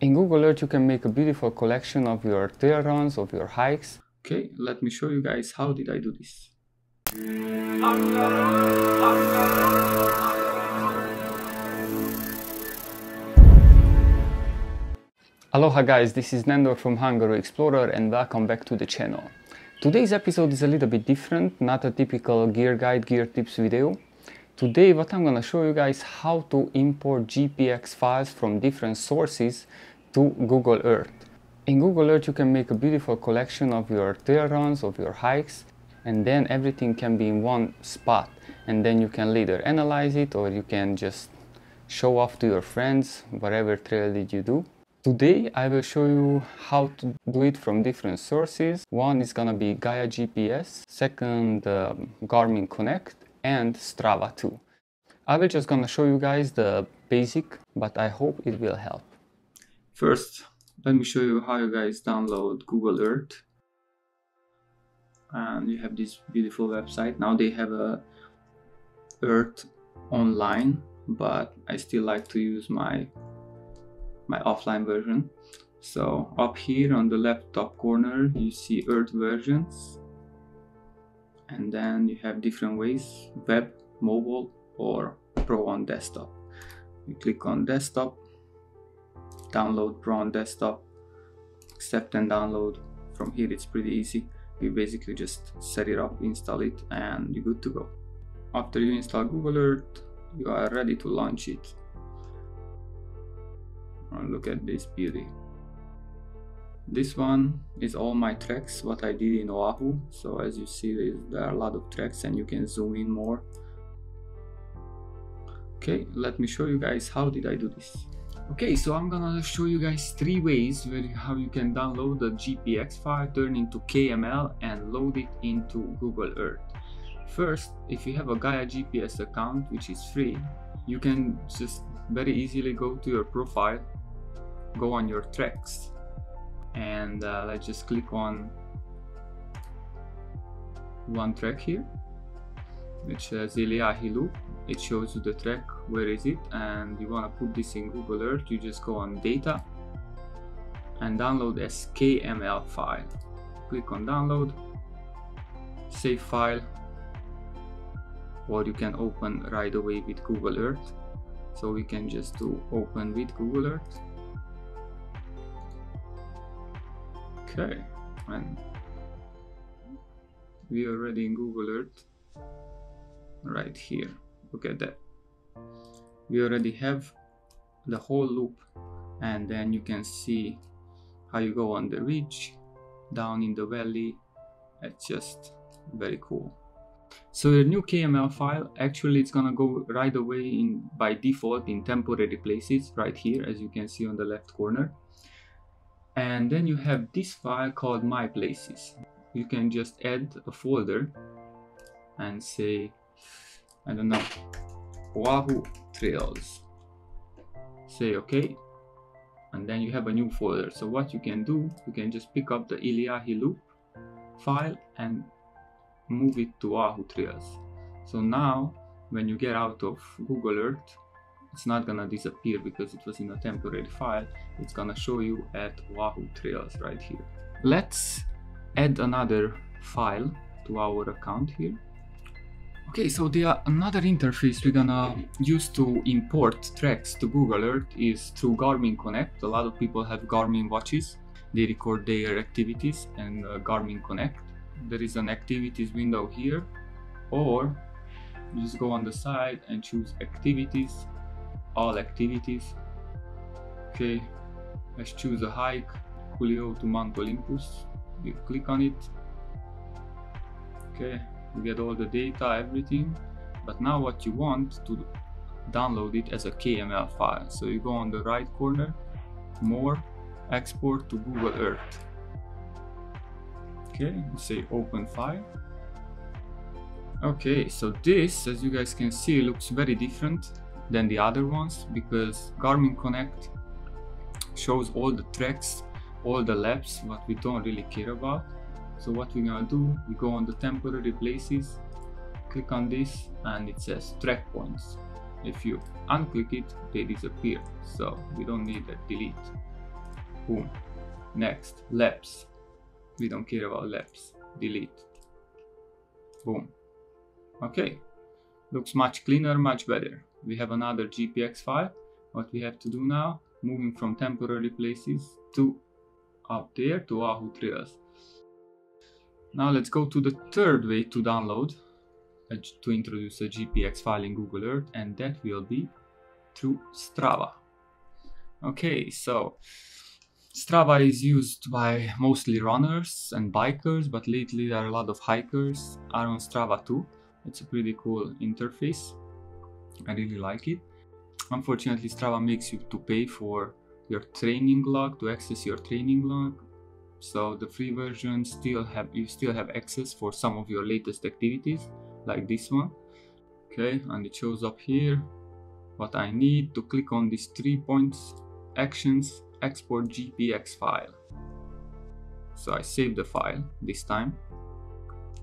In Google Earth you can make a beautiful collection of your trail runs, of your hikes. Okay, let me show you guys how did I do this. Aloha guys, this is Nando from Hungaro Explorer and welcome back to the channel. Today's episode is a little bit different, not a typical gear guide, gear tips video. Today what I'm gonna show you guys how to import GPX files from different sources to Google Earth. In Google Earth you can make a beautiful collection of your trail runs, of your hikes, and then everything can be in one spot. And then you can later analyze it or you can just show off to your friends whatever trail did you do. Today I will show you how to do it from different sources. One is gonna be Gaia GPS, second um, Garmin Connect and Strava too. I will just gonna show you guys the basic, but I hope it will help. First, let me show you how you guys download Google Earth. And you have this beautiful website. Now they have a Earth online, but I still like to use my my offline version. So up here on the left top corner, you see Earth versions. And then you have different ways, web, mobile, or Pro on desktop. You click on desktop, download Pro on desktop, accept and download. From here it's pretty easy. You basically just set it up, install it, and you're good to go. After you install Google Earth, you are ready to launch it look at this beauty this one is all my tracks what I did in Oahu. So as you see there are a lot of tracks and you can zoom in more. Okay let me show you guys how did I do this? Okay so I'm gonna show you guys three ways where how you can download the GPX file turn into KML and load it into Google Earth. First if you have a Gaia GPS account which is free you can just very easily go to your profile go on your tracks and uh, let's just click on one track here which says Iliahi loop it shows you the track where is it? And you want to put this in Google Earth. You just go on data and download as KML file. Click on download save file or you can open right away with Google Earth. So we can just do open with Google Earth Okay, and we are already in Google Earth right here. Look at that. We already have the whole loop and then you can see how you go on the ridge, down in the valley. It's just very cool. So the new KML file, actually it's gonna go right away in by default in temporary places right here as you can see on the left corner and then you have this file called my places. You can just add a folder and say I don't know Oahu trails. Say okay. And then you have a new folder. So what you can do you can just pick up the Iliahi loop file and move it to Oahu trails. So now when you get out of Google Earth it's not gonna disappear because it was in a temporary file. It's gonna show you at Oahu Trails right here. Let's add another file to our account here. Okay so the another interface we're gonna use to import tracks to Google Earth is through Garmin Connect. A lot of people have Garmin watches. They record their activities and uh, Garmin Connect. There is an activities window here. Or just go on the side and choose activities all activities. Okay, let's choose a hike, Julio to Mount Olympus. You click on it. Okay, you get all the data, everything. But now what you want to download it as a KML file. So you go on the right corner, more, export to Google Earth. Okay, you say open file. Okay, so this, as you guys can see, looks very different than the other ones because Garmin Connect shows all the tracks, all the laps, what we don't really care about. So what we're gonna do, we go on the temporary places, click on this and it says track points. If you unclick it, they disappear. So we don't need that delete. Boom. Next, laps. We don't care about laps. Delete. Boom. Okay. Looks much cleaner, much better. We have another GPX file. What we have to do now, moving from temporary places to up there to Oahu Trails. Now let's go to the third way to download, uh, to introduce a GPX file in Google Earth, and that will be through Strava. Okay, so Strava is used by mostly runners and bikers, but lately there are a lot of hikers are on Strava too. It's a pretty cool interface. I really like it. Unfortunately, Strava makes you to pay for your training log to access your training log. So the free version still have you still have access for some of your latest activities like this one. Okay, and it shows up here what I need to click on these three points actions export GPX file. So I save the file this time.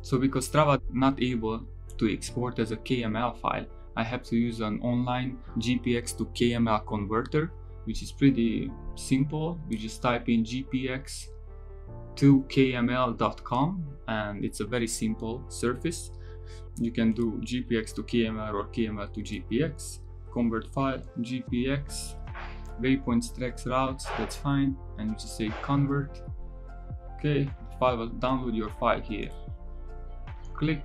So because Strava not able to export as a KML file, I have to use an online GPX to KML converter, which is pretty simple. You just type in GPX to KML.com and it's a very simple surface. You can do GPX to KML or KML to GPX, convert file, GPX, waypoints tracks routes, that's fine. And you just say convert. Okay, file will download your file here. Click,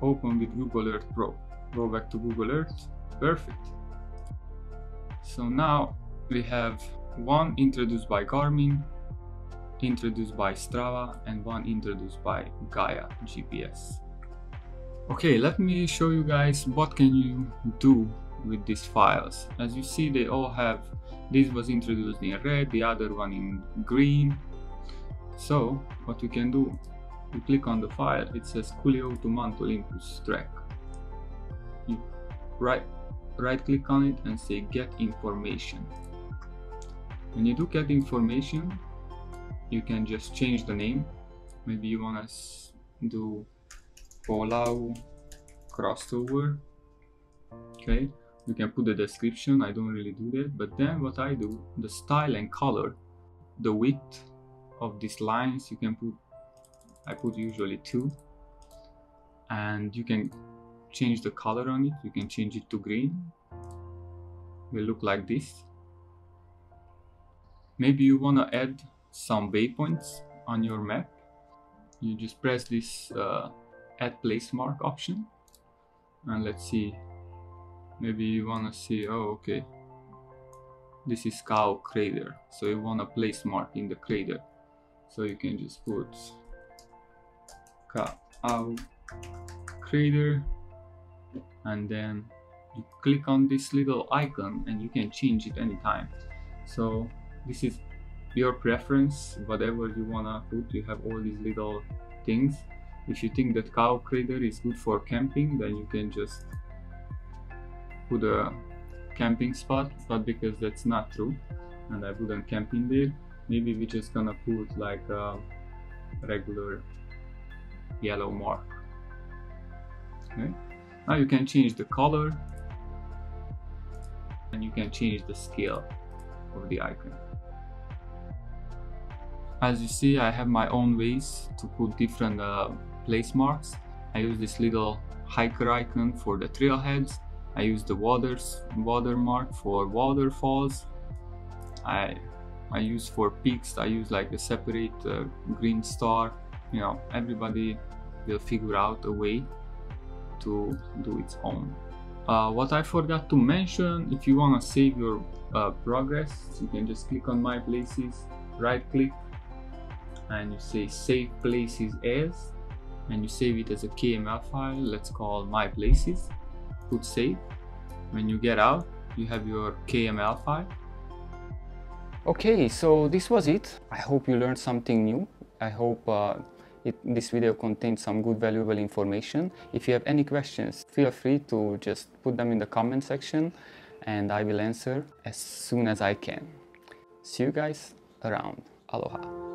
open with Google Earth Pro go back to Google Earth. Perfect. So now we have one introduced by Garmin, introduced by Strava, and one introduced by Gaia GPS. Okay, let me show you guys what can you do with these files. As you see, they all have, this was introduced in red, the other one in green. So what you can do, you click on the file, it says Coolio to Mount Olympus track right right click on it and say get information. When you do get information you can just change the name. Maybe you want to do Palau crossover. Okay you can put the description I don't really do that but then what I do the style and color the width of these lines you can put I put usually two. And you can change the color on it. You can change it to green. It will look like this. Maybe you want to add some waypoints on your map. You just press this uh, add place mark option. And let's see. Maybe you want to see oh okay. This is Kaau crater. So you want a place mark in the crater. So you can just put Kaau crater and then you click on this little icon and you can change it anytime. So this is your preference whatever you wanna put you have all these little things. If you think that Kaau crater is good for camping then you can just put a camping spot but because that's not true and I wouldn't camp in there maybe we're just gonna put like a regular yellow mark. Okay now you can change the color and you can change the scale of the icon. As you see, I have my own ways to put different uh, place marks. I use this little hiker icon for the trailheads. I use the waters watermark for waterfalls. I I use for peaks. I use like a separate uh, green star. You know, everybody will figure out a way to do its own. Uh, what I forgot to mention, if you want to save your uh, progress, you can just click on My Places, right click, and you say Save Places As, and you save it as a KML file, let's call My Places, put Save. When you get out, you have your KML file. Okay, so this was it. I hope you learned something new. I hope uh, it, this video contains some good valuable information. If you have any questions, feel free to just put them in the comment section and I will answer as soon as I can. See you guys around. Aloha.